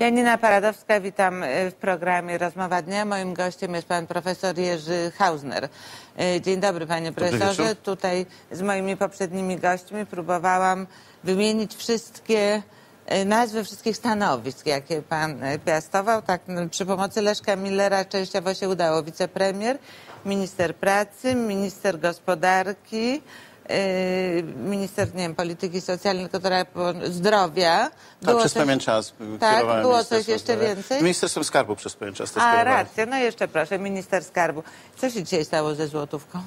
Janina Paradowska, witam y, w programie Rozmowa Dnia. Moim gościem jest pan profesor Jerzy Hausner. Y, Dzień dobry panie profesorze. wieczór. Tutaj z moimi poprzednimi gośćmi próbowałam wymienić wszystkie y, nazwy wszystkich stanowisk, jakie pan piastował. Tak no, przy pomocy Leszka Millera częściowo się udało. Wicepremier, minister pracy, minister gospodarki, minister nie wiem, polityki socjalnej, tylko teraz zdrowia. Tak, przez coś- pewien czas Tak, kierowałem było coś jeszcze Zdrowia. więcej? Ministerstwem Skarbu przez pewien czas też A, racja. No jeszcze proszę, minister skarbu. Co się dzisiaj stało ze złotówką?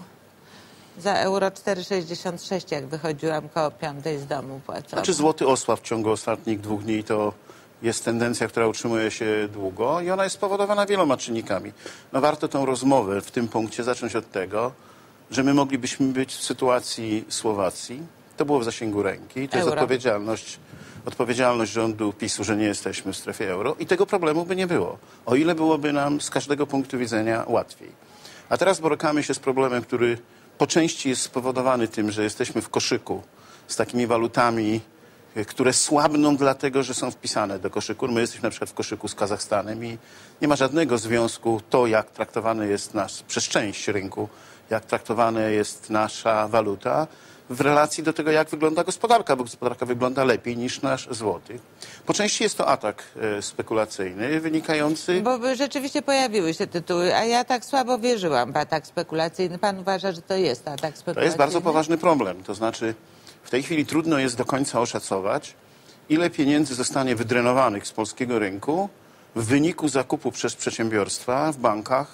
Za euro 4,66 jak wychodziłam koło piątej z domu płacąc. Znaczy złoty osła w ciągu ostatnich dwóch dni to jest tendencja, która utrzymuje się długo i ona jest spowodowana wieloma czynnikami. No warto tę rozmowę w tym punkcie zacząć od tego, że my moglibyśmy być w sytuacji Słowacji. To było w zasięgu ręki. To jest Euro. odpowiedzialność, odpowiedzialność rządu PiSu, że nie jesteśmy w strefie euro i tego problemu by nie było. O ile byłoby nam z każdego punktu widzenia łatwiej. A teraz borykamy się z problemem, który po części jest spowodowany tym, że jesteśmy w koszyku z takimi walutami, e, które słabną dlatego, że są wpisane do koszyku. My jesteśmy na przykład w koszyku z Kazachstanem i nie ma żadnego związku to, jak traktowany jest nasz, przez część rynku, jak traktowana jest nasza waluta w relacji do tego, jak wygląda gospodarka, bo gospodarka wygląda lepiej niż nasz złoty. Po części jest to atak e, spekulacyjny wynikający... Bo rzeczywiście pojawiły się tytuły, a ja tak słabo wierzyłam w atak spekulacyjny. Pan uważa, że to jest atak spekulacyjny? To jest bardzo poważny problem. To znaczy, w tej chwili trudno jest do końca oszacować, ile pieniędzy zostanie wydrenowanych z polskiego rynku w wyniku zakupu przez przedsiębiorstwa w bankach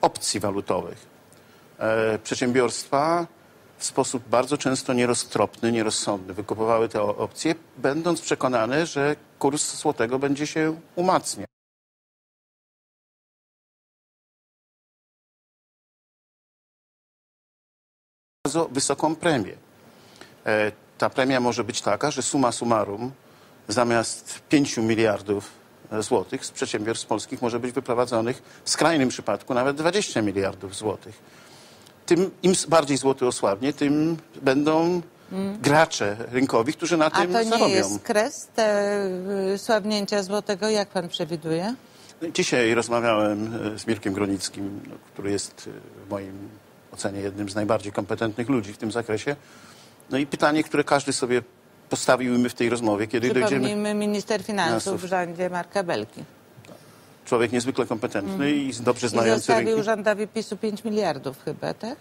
opcji walutowych. E, przedsiębiorstwa w sposób bardzo często nieroztropny, nierozsądny wykupowały te opcje, będąc przekonane, że kurs złotego będzie się umacniał. bardzo wysoką premię. E, Ta premia może być taka, że suma summarum zamiast 5 miliardów e, złotych z przedsiębiorstw polskich może być wyprowadzonych w skrajnym przypadku nawet 20 miliardów złotych. Tym im bardziej złoty osłabnie, tym będą gracze rynkowi, którzy na A tym to nie zarobią. jest kres te y, słabnięcia złotego, jak pan przewiduje? Dzisiaj rozmawiałem e, z Mirkiem Gronickim, który jest e, w moim ocenie jednym z najbardziej kompetentnych ludzi w tym zakresie. No i pytanie, które każdy sobie postawił my w tej rozmowie, kiedy dojdziemy... Przypomnijmy, minister finansów Finansów. w rządzie Marka Belki. Człowiek niezwykle kompetentny i dobrze I znający zostawił rynki. rządowi PiSu 5 miliardów chyba, tak?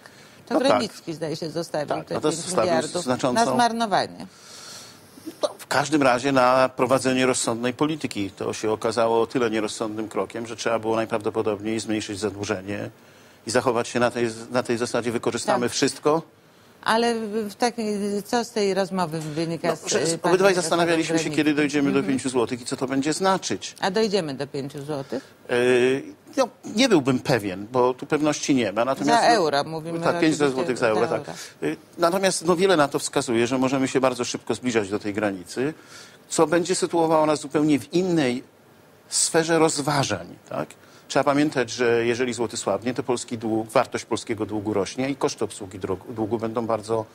To No tak. Grabicki zdaje się zostawił Tak, te no to 5 zostawił miliardów znaczącą- na zmarnowanie. No, w każdym razie na prowadzenie rozsądnej polityki. To się okazało o tyle nierozsądnym krokiem, że trzeba było najprawdopodobniej zmniejszyć zadłużenie i zachować się na tej, na tej zasadzie wykorzystamy Tak. wszystko. Ale w takiej, co z tej rozmowy wynika? No, z, y, panem obydwaj zastanawialiśmy się, kiedy dojdziemy do 5 zł i co to będzie znaczyć. A dojdziemy do 5 złotych? Yy, no, nie byłbym pewien, bo tu pewności nie ma. Natomiast, Za no, euro mówimy Tak, 5 oczywiście, złotych za euro. Tak. Yy, Natomiast no, wiele na to wskazuje, że możemy się bardzo szybko zbliżać do tej granicy, co będzie sytuowało nas zupełnie w innej sferze rozważań. Tak? Trzeba pamiętać, że jeżeli złoty słabnie, to polski dług, wartość polskiego długu rośnie i koszty obsługi długu będą bardzo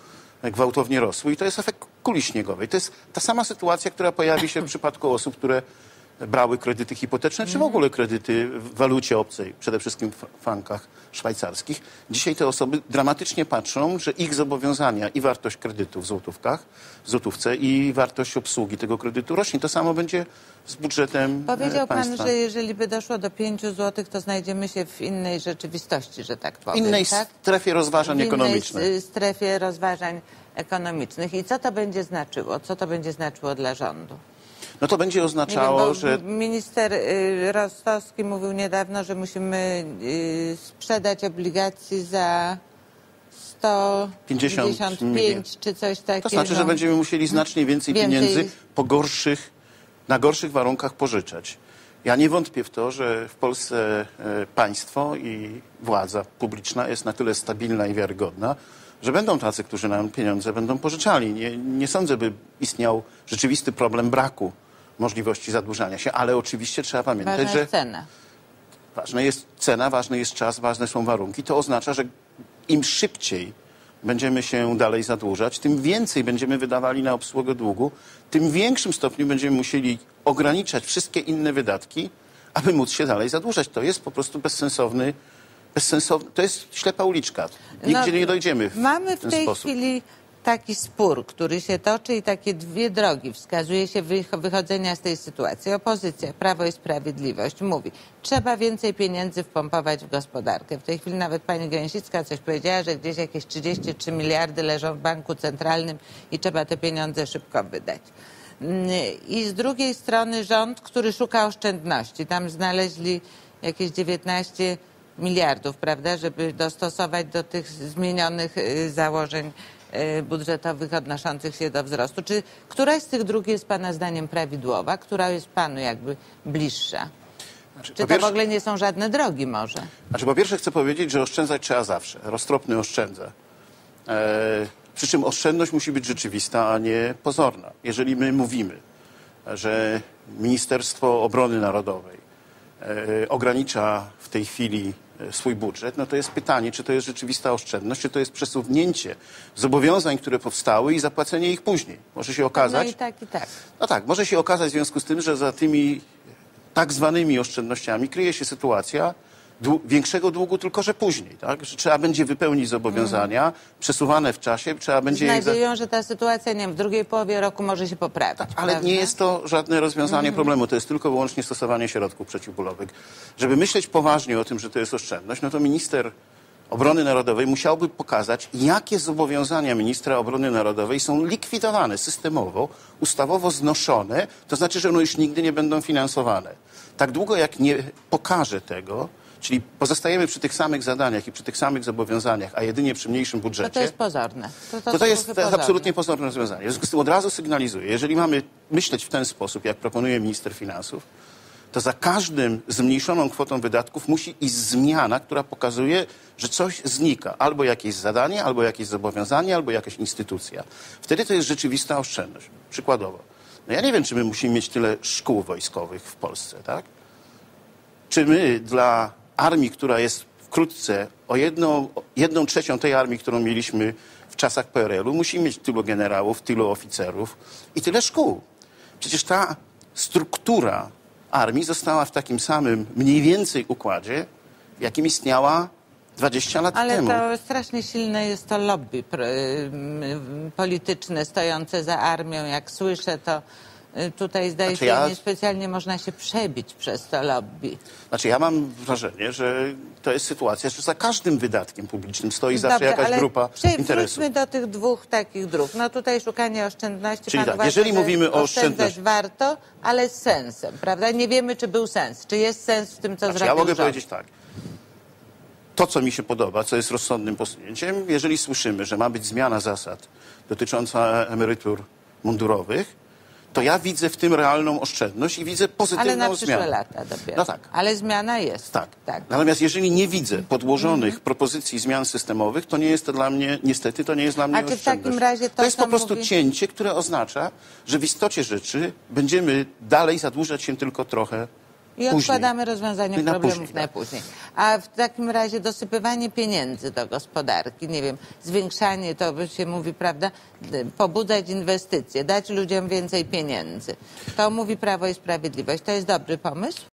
gwałtownie rosły. I to jest efekt kuli śniegowej. To jest ta sama sytuacja, która pojawi się w przypadku osób, które brały kredyty hipoteczne, czy w ogóle kredyty w walucie obcej, przede wszystkim w frankach szwajcarskich. Dzisiaj te osoby dramatycznie patrzą, że ich zobowiązania i wartość kredytu w złotówkach, w złotówce i wartość obsługi tego kredytu rośnie. To samo będzie z budżetem e, Powiedział pan, państwa. że jeżeli by doszło do 5 złotych, to znajdziemy się w innej rzeczywistości, że tak W powiem. innej tak? strefie rozważań w innej ekonomicznych. s- strefie rozważań ekonomicznych. I co to będzie znaczyło? Co to będzie znaczyło dla rządu? No to będzie wiem, oznaczało, bo że minister y, Rostowski mówił niedawno, że musimy y, sprzedać obligacji za 155 milionów. czy coś takiego. to znaczy, że będziemy musieli znacznie więcej, Więcej. pieniędzy po gorszych, na gorszych warunkach pożyczać. Ja nie wątpię w to, że w Polsce e, państwo i władza publiczna jest na tyle stabilna i wiarygodna, że będą tacy, którzy nam pieniądze będą pożyczali. Nie, nie sądzę, by istniał rzeczywisty problem braku możliwości zadłużania się, ale oczywiście trzeba pamiętać, Ważna że jest cena. Ważna jest cena, ważny jest czas, ważne są warunki. To oznacza, że im szybciej będziemy się dalej zadłużać, tym więcej będziemy wydawali na obsługę długu, tym większym stopniu będziemy musieli ograniczać wszystkie inne wydatki, aby móc się dalej zadłużać. To jest po prostu bezsensowny, bezsensowny to jest ślepa uliczka. Nigdzie No, nie dojdziemy w Mamy w ten tej sposób. chwili taki spór, który się toczy i takie dwie drogi wskazuje się wych- wychodzenia z tej sytuacji. Opozycja, Prawo i Sprawiedliwość mówi, trzeba więcej pieniędzy wpompować w gospodarkę. W tej chwili nawet pani Gęsicka coś powiedziała, że gdzieś jakieś 33 miliardy leżą w banku centralnym i trzeba te pieniądze szybko wydać. Mm, I z drugiej strony rząd, który szuka oszczędności. Tam znaleźli jakieś 19 miliardów, prawda, żeby dostosować do tych zmienionych y, założeń budżetowych odnoszących się do wzrostu. Czy któraś z tych dróg jest Pana zdaniem prawidłowa, która jest Panu jakby bliższa? Znaczy, Czy to w pierwsze- ogóle nie są żadne drogi może? Znaczy, po pierwsze chcę powiedzieć, że oszczędzać trzeba zawsze. Roztropny oszczędza. E, przy czym oszczędność musi być rzeczywista, a nie pozorna. Jeżeli my mówimy, że Ministerstwo Obrony Narodowej ogranicza w tej chwili e, swój budżet, no to jest pytanie, czy to jest rzeczywista oszczędność, czy to jest przesuwnięcie zobowiązań, które powstały i zapłacenie ich później. Może się No okazać, i tak, i tak. no tak, może się okazać w związku z tym, że za tymi tak zwanymi oszczędnościami kryje się sytuacja dłu- większego długu, tylko że później, tak? Że trzeba będzie wypełnić zobowiązania przesuwane w czasie, trzeba będzie. Za... Znajdują, że ta sytuacja, nie wiem, w drugiej połowie roku może się poprawić. Ale prawda? Nie jest to żadne rozwiązanie problemu, to jest tylko wyłącznie stosowanie środków przeciwbólowych. Żeby myśleć poważnie o tym, że to jest oszczędność, no to minister obrony narodowej musiałby pokazać, jakie zobowiązania ministra obrony narodowej są likwidowane systemowo, ustawowo znoszone, to znaczy, że one już nigdy nie będą finansowane. Tak długo jak nie pokaże tego, czyli pozostajemy przy tych samych zadaniach i przy tych samych zobowiązaniach, a jedynie przy mniejszym budżecie, To, to jest pozorne. To, to, to, jest pozorne. absolutnie pozorne rozwiązanie. W związku z tym od razu sygnalizuję, jeżeli mamy myśleć w ten sposób, jak proponuje minister finansów, to za każdym zmniejszoną kwotą wydatków musi iść zmiana, która pokazuje, że coś znika. Albo jakieś zadanie, albo jakieś zobowiązanie, albo jakaś instytucja. Wtedy to jest rzeczywista oszczędność. Przykładowo. No ja nie wiem, czy my musimy mieć tyle szkół wojskowych w Polsce, tak? Czy my dla armii, która jest wkrótce o jedną, jedną trzecią tej armii, którą mieliśmy w czasach PRL-u, musimy mieć tylu generałów, tylu oficerów i tyle szkół. Przecież ta struktura armii została w takim samym mniej więcej układzie, w jakim istniała 20 lat Ale temu. to strasznie silne jest to lobby polityczne stojące za armią. Jak słyszę, to tutaj zdaje Znaczy się, ja- niespecjalnie można się przebić przez to lobby. Znaczy ja mam wrażenie, że to jest sytuacja, że za każdym wydatkiem publicznym stoi zawsze jakaś grupa interesów. Wróćmy do tych dwóch takich dróg. No tutaj szukanie oszczędności. Czyli tak, uważa, jeżeli że mówimy o oszczędności- warto, ale z sensem, prawda? Nie wiemy, czy był sens. Czy jest sens w tym, co Znaczy, zrobił ja mogę rząd. powiedzieć tak. To, co mi się podoba, co jest rozsądnym posunięciem, jeżeli słyszymy, że ma być zmiana zasad dotycząca emerytur mundurowych, to ja widzę w tym realną oszczędność i widzę pozytywną Ale na przyszłe zmianę. lata dopiero. No tak. Ale zmiana jest. Tak. tak. Natomiast jeżeli nie widzę podłożonych propozycji zmian systemowych, to nie jest to dla mnie, niestety, to nie jest dla mnie A czy w oszczędność. takim razie to, to jest po prostu mówi- cięcie, które oznacza, że w istocie rzeczy będziemy dalej zadłużać się tylko trochę I później. odkładamy rozwiązanie na problemów później, tak. najpóźniej. A w takim razie dosypywanie pieniędzy do gospodarki, nie wiem, zwiększanie, to by się mówi, prawda, pobudzać inwestycje, dać ludziom więcej pieniędzy. To mówi Prawo i Sprawiedliwość. To jest dobry pomysł?